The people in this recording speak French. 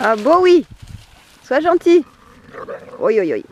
ah bon oui Sois gentil. Oui, oui, oui.